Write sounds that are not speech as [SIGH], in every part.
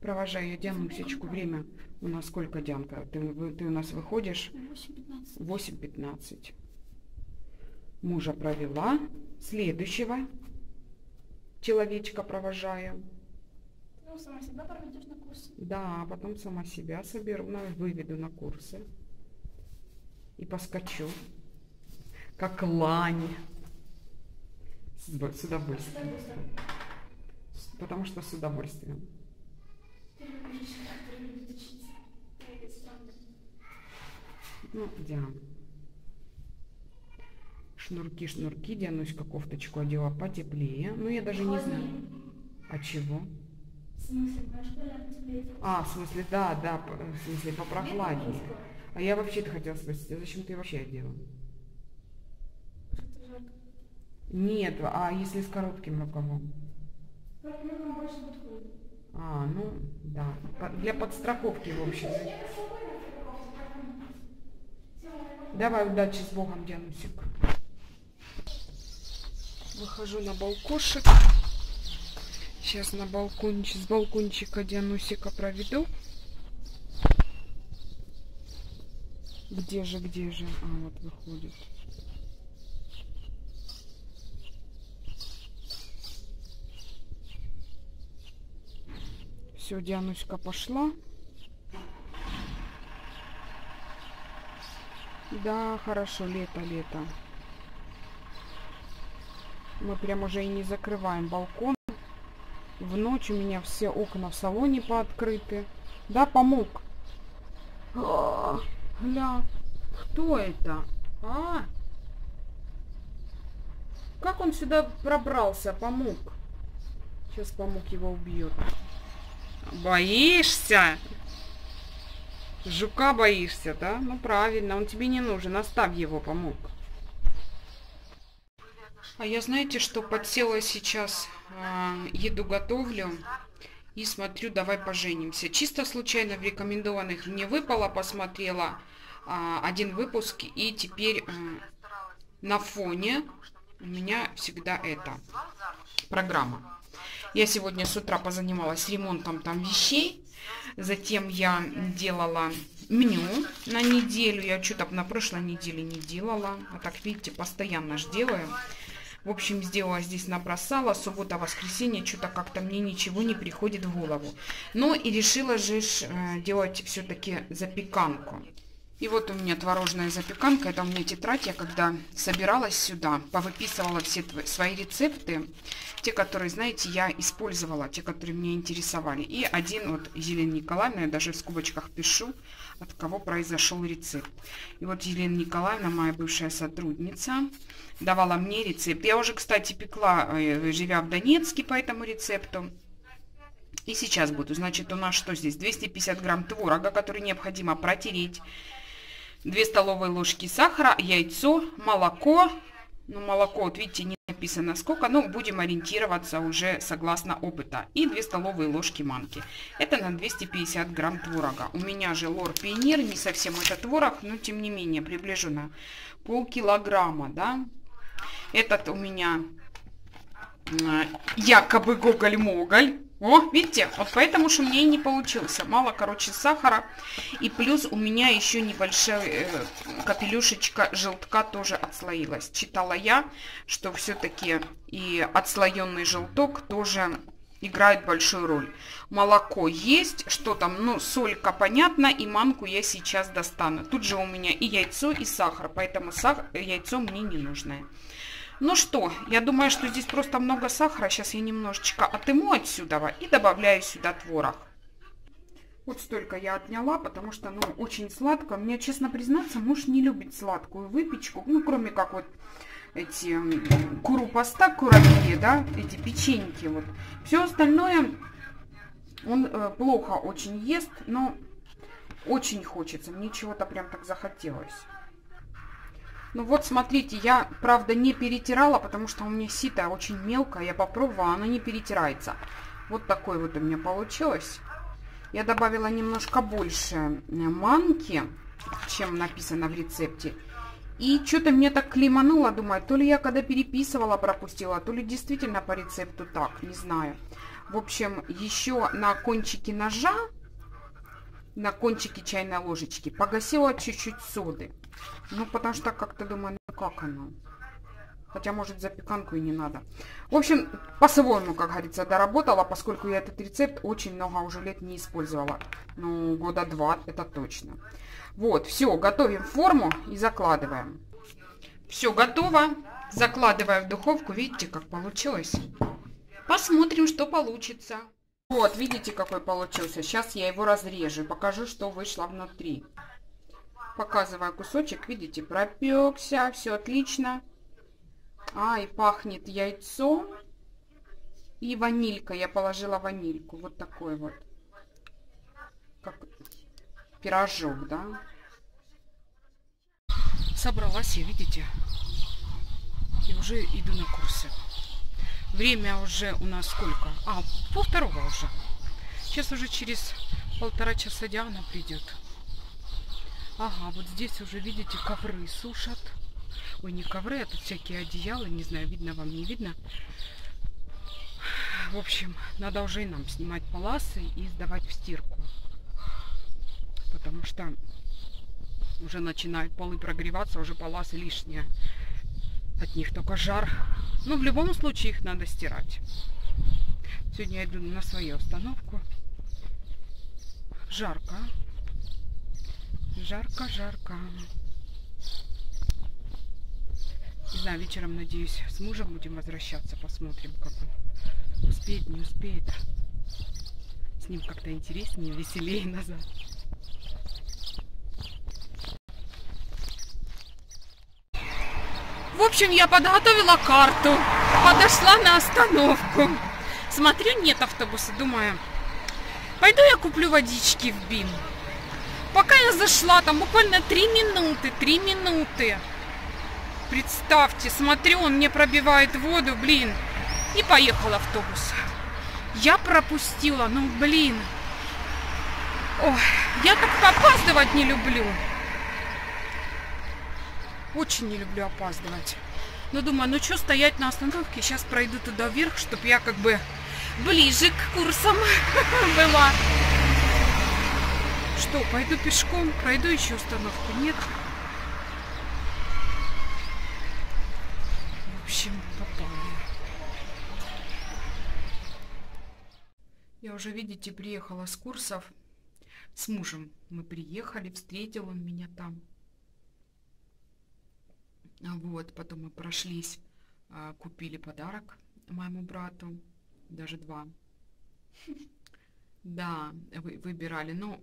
Провожаю я Дианусечку. Время у нас сколько, Дианка? Ты, ты у нас выходишь 8-15. 8.15. Мужа провела. Следующего человечка провожаю. Ну, сама себя проведешь на курс. Да, а потом сама себя соберу, на- выведу на курсы. И поскочу. Как лань. С, б- с удовольствием. С- Потому что с удовольствием. Ну, Диана. Шнурки, шнурки. Диануська кофточку одела потеплее. Ну, я даже не знаю. А чего? В смысле. А, в смысле, да, да, в смысле, попрохладнее. А я вообще-то хотела спросить, а зачем ты вообще одела? Нет, а если с коротким рукавом? Летом больше будет. А, ну, да. Для подстраховки, в общем. Давай, удачи с Богом, Дианусик. Выхожу на балкошек. Сейчас на балкончик, с балкончика Дианусика проведу. Где же, где же? А, вот выходит. Все, Диануська пошла. Да, хорошо, лето, лето. Мы прям уже и не закрываем балкон. В ночь у меня все окна в салоне пооткрыты. Да, помог. А, Гля, кто это? А? Как он сюда пробрался? Помог. Сейчас помог его убьет. Боишься? Жука боишься, да? Ну правильно, он тебе не нужен. Оставь его, помог. А я знаете, что подсела сейчас, а, еду готовлю и смотрю, давай поженимся. Чисто случайно в рекомендованных мне выпало, посмотрела а, один выпуск и теперь а, на фоне у меня всегда это программа. Я сегодня с утра позанималась ремонтом там вещей, затем я делала меню на неделю, я что-то на прошлой неделе не делала, а так видите, постоянно ж делаю. В общем, сделала здесь, набросала, суббота, воскресенье, что-то как-то мне ничего не приходит в голову. Ну и решила же э, делать все-таки запеканку. И вот у меня творожная запеканка, это у меня тетрадь, я когда собиралась сюда, повыписывала все свои рецепты, те, которые, знаете, я использовала, те, которые меня интересовали. И один вот Елена Николаевна, я даже в скобочках пишу, от кого произошел рецепт. И вот Елена Николаевна, моя бывшая сотрудница, давала мне рецепт. Я уже, кстати, пекла, э, живя в Донецке, по этому рецепту. И сейчас буду. Значит, у нас что здесь? 250 грамм творога, который необходимо протереть. 2 столовые ложки сахара, яйцо, молоко. Ну, молоко, вот видите, не написано сколько, но будем ориентироваться уже согласно опыта. И 2 столовые ложки манки. Это на 250 грамм творога. У меня же лор пионер, не совсем это творог, но тем не менее приближенно полкилограмма, да. Этот у меня якобы гоголь-моголь. О, видите, вот поэтому что мне и не получился. Мало, короче, сахара. И плюс у меня еще небольшая э, капелюшечка желтка тоже отслоилась. Читала я, что все-таки и отслоенный желток тоже играет большую роль. Молоко есть, что там, ну, солька понятно, и манку я сейчас достану. Тут же у меня и яйцо, и сахар, поэтому сах... яйцо мне не нужное. Ну что, я думаю, что здесь просто много сахара. Сейчас я немножечко отыму отсюда и добавляю сюда творог. Вот столько я отняла, потому что, ну, очень сладко. Мне, честно признаться, муж не любит сладкую выпечку. Ну, кроме как вот эти куру-паста, курабили, да, эти печеньки вот. Все остальное он э, плохо очень ест, но очень хочется. Мне чего-то прям так захотелось. Ну вот, смотрите, я, правда, не перетирала, потому что у меня сито очень мелкое. Я попробовала, оно не перетирается. Вот такой вот у меня получилось. Я добавила немножко больше э, манки, чем написано в рецепте. И что-то мне так климануло, думаю, то ли я когда переписывала пропустила, то ли действительно по рецепту так, не знаю. В общем, еще на кончике ножа, на кончике чайной ложечки погасила чуть-чуть соды. Ну, потому что как-то думаю, ну как оно? Хотя, может, запеканку и не надо. В общем, по-своему, как говорится, доработала, поскольку я этот рецепт очень много уже лет не использовала. Ну, года два, это точно. Вот, все, готовим форму и закладываем. Все готово. Закладываю в духовку. Видите, как получилось? Посмотрим, что получится. Вот, видите, какой получился. Сейчас я его разрежу и покажу, что вышло внутри. Показываю кусочек. Видите, пропекся. Все отлично. А, и пахнет яйцо. И ванилька. Я положила ванильку. Вот такой вот. Как пирожок, да? Собралась я, видите? И уже иду на курсы. Время уже у нас сколько? А, пол второго уже. Сейчас уже через полтора часа Диана придет. Ага, вот здесь уже, видите, ковры сушат. Ой, не ковры, а тут всякие одеяла. Не знаю, видно вам, не видно. В общем, надо уже и нам снимать паласы и сдавать в стирку. Потому что уже начинают полы прогреваться, уже паласы лишние. От них только жар. Но в любом случае их надо стирать. Сегодня я иду на свою установку. Жарко. Жарко, жарко. Не знаю, вечером, надеюсь, с мужем будем возвращаться. Посмотрим, как он успеет, не успеет. С ним как-то интереснее, веселее назад. В общем, я подготовила карту, подошла на остановку. Смотрю, нет автобуса, думаю, пойду я куплю водички в БИМ. Пока я зашла, там буквально три минуты, три минуты. Представьте, смотрю, он мне пробивает воду, блин. И поехал автобус. Я пропустила, ну блин. Ой, я так опаздывать не люблю. Очень не люблю опаздывать. Но думаю, ну что стоять на остановке, сейчас пройду туда вверх, чтобы я как бы ближе к курсам [LAUGHS] была. Что, пойду пешком, пройду еще остановку? Нет. В общем, попали. Я уже, видите, приехала с курсов. С мужем мы приехали, встретил он меня там. Вот, потом мы прошлись, а, купили подарок моему брату, даже два. [LAUGHS] Да, вы, выбирали, но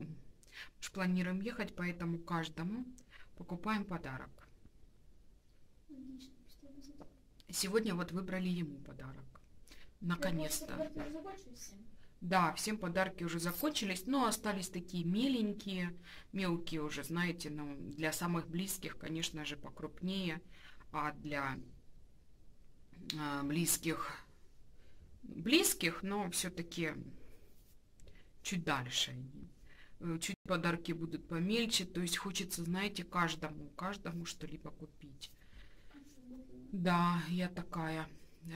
мы ж планируем ехать, поэтому каждому покупаем подарок. Сегодня вот выбрали ему подарок. Наконец-то. Да, всем подарки уже закончились, но остались такие миленькие, мелкие уже, знаете, но для самых близких, конечно же, покрупнее, а для а, близких, близких, но все-таки чуть дальше. Э, чуть подарки будут помельче, то есть хочется, знаете, каждому, каждому что-либо купить. Да, я такая.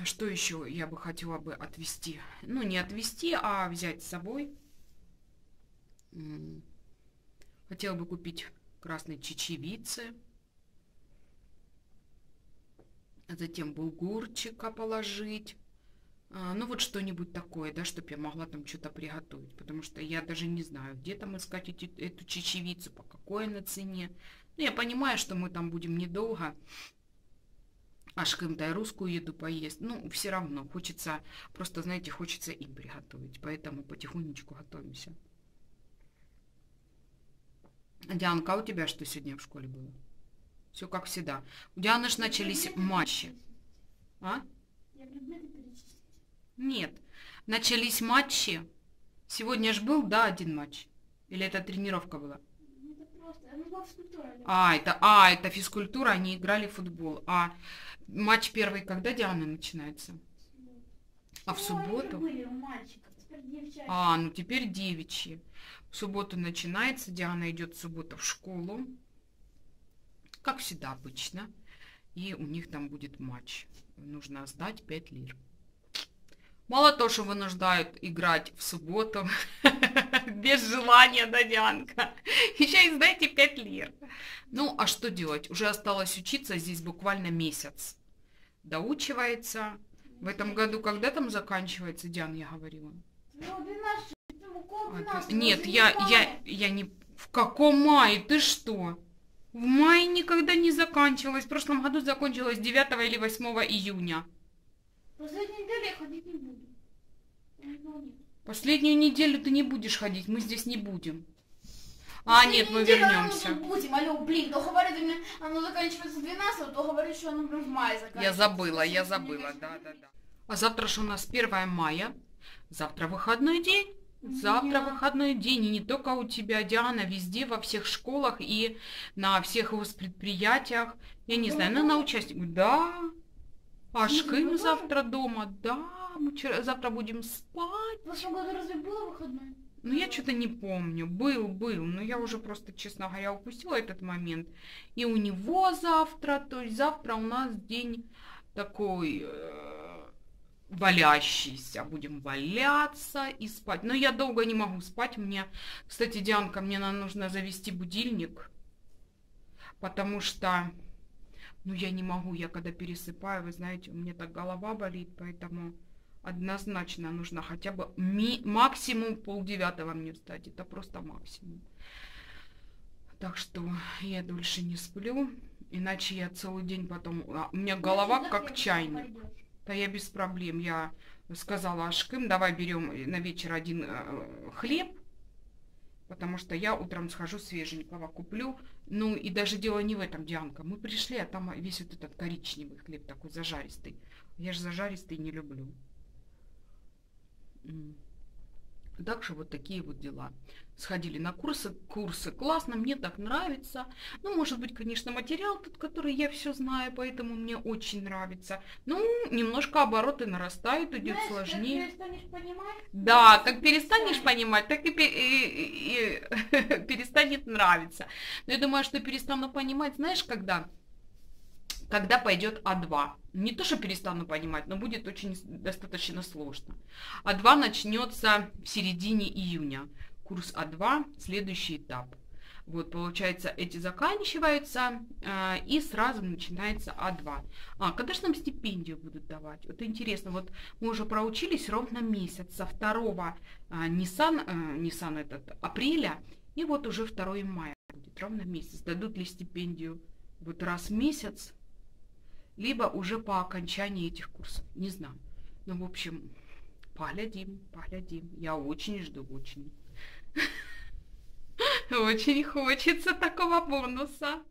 Что еще я бы хотела бы отвести? Ну, не отвести, а взять с собой. Хотела бы купить красные чечевицы. Затем булгурчика положить. А, ну, вот что-нибудь такое, да, чтобы я могла там что-то приготовить. Потому что я даже не знаю, где там искать эти, эту чечевицу, по какой она цене. Ну, я понимаю, что мы там будем недолго аж когда русскую еду поесть. Ну, все равно хочется, просто, знаете, хочется им приготовить. Поэтому потихонечку готовимся. Дианка, а у тебя что сегодня в школе было? Все как всегда. У Дианы же начались матчи. А? Нет. Начались матчи. Сегодня же был, да, один матч. Или это тренировка была? А, это, а, это физкультура, они играли в футбол. А матч первый когда, Диана, начинается? А в субботу? А, ну теперь девичьи. В субботу начинается, Диана идет в субботу в школу. Как всегда обычно. И у них там будет матч. Нужно сдать 5 лир. Мало то, что вынуждают играть в субботу, [LAUGHS] без желания, да, Дианка. Еще и сдайте 5 лир. Ну, а что делать? Уже осталось учиться здесь буквально месяц. Доучивается. В этом году когда там заканчивается, Диан, я говорила? Ну, 12, ну, А, 12, ты- Нет, я, я, я не... В каком мае? Ты что? В мае никогда не заканчивалось. В прошлом году закончилось 9 или 8 июня. Последнюю неделю я ходить не буду. Ну. Последнюю неделю ты не будешь ходить, мы здесь не будем. А, нет, мы Последнюю неделю вернемся. Мы тут будем, алло, блин, то говорит, оно заканчивается 12, то говорит, что оно в мае заканчивается. Я забыла, я забыла, да, да, да. А завтра же у нас 1 мая. Завтра выходной день. Завтра меня- выходной день, и не только у тебя, Диана, везде, во всех школах и на всех предприятиях. Я не Вы знаю, ну, дома? на участие. Да. А вы тоже? завтра дома, да. Мы вчера- завтра будем спать. В прошлом году разве было выходной? Ну, я что-то не помню. Был, был. Но я уже просто, честно говоря, упустила этот момент. И у него завтра, то есть завтра у нас день такой э, валящийся. Будем валяться и спать. Но я долго не могу спать. Мне, кстати, Дианка, мне на- нужно завести будильник. Потому что, ну, я не могу. Я когда пересыпаю, вы знаете, у меня так голова болит, поэтому однозначно нужно хотя бы ми- максимум полдевятого мне встать. Это просто максимум. Так что я дольше не сплю, иначе я целый день потом... а, у меня голова Значит, как чайник. Да я без проблем. Я сказала Ашкым, давай берем на вечер один э, хлеб, потому что я утром схожу свеженького куплю. Ну и даже дело не в этом, Дианка. Мы пришли, а там весь вот этот коричневый хлеб такой зажаристый. Я же зажаристый не люблю. М. Так что вот такие вот дела. Сходили на курсы, курсы классно, мне так нравится. Ну, может быть, конечно, материал тот, который я все знаю, поэтому мне очень нравится. Ну, немножко обороты нарастают, идет Знаешь, как сложнее. перестанешь понимать, Да, как перестанешь понимать, так и, пе- и- и- [LAUGHS] перестанет нравиться. Но я думаю, что перестану понимать, знаешь, когда? Когда пойдет А2. Не то, что перестану понимать, но будет очень достаточно сложно. А2 начнется в середине июня. Курс А2, следующий этап. Вот, получается, эти заканчиваются, э, и сразу начинается А2. А, когда же нам стипендию будут давать? Вот интересно, вот мы уже проучились ровно месяц, со 2 а, Nissan, э, Nissan этот, апреля, и вот уже 2 мая будет, ровно месяц. Дадут ли стипендию вот раз в месяц, либо уже по окончании этих курсов, не знаю. Ну, в общем, поглядим, поглядим. Я очень жду, очень. [LAUGHS] Очень хочется такого бонуса.